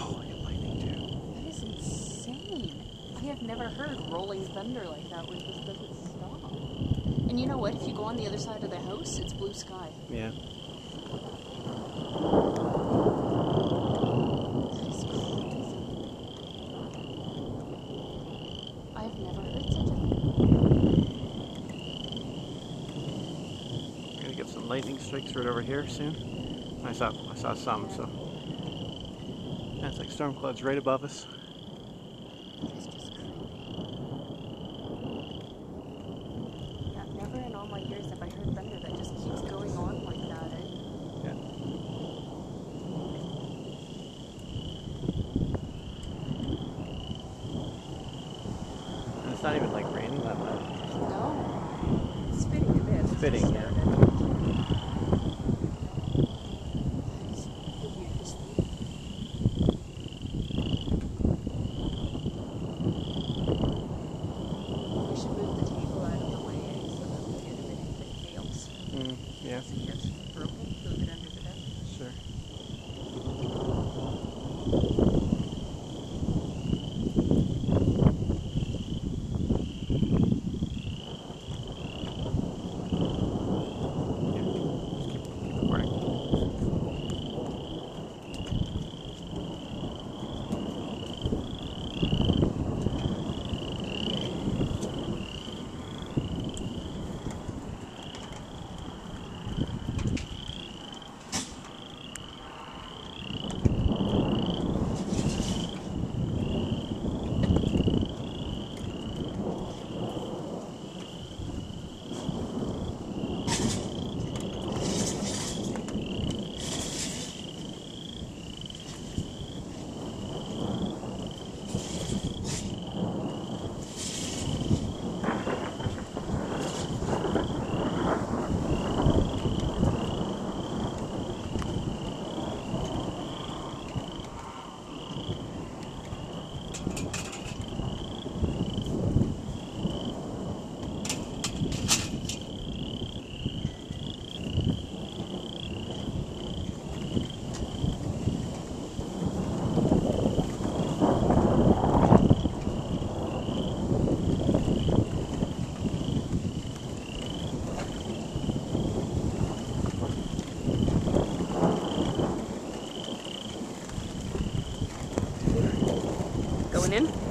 Oh, I get lightning too. That is insane. I have never heard rolling thunder like that where it just doesn't stop. And you know what? If you go on the other side of the house, it's blue sky. Yeah. That is crazy. I have never heard such a thing. We're gonna get some lightning strikes right over here soon. I saw I saw some, so it's like storm clouds right above us. Is just crazy. Yeah, never in all my years have I heard thunder that just keeps going on like that. Eh? Yeah. And it's not even like raining that much. No. Spitting a bit. Spitting, yeah. Mm, yeah. tuning in.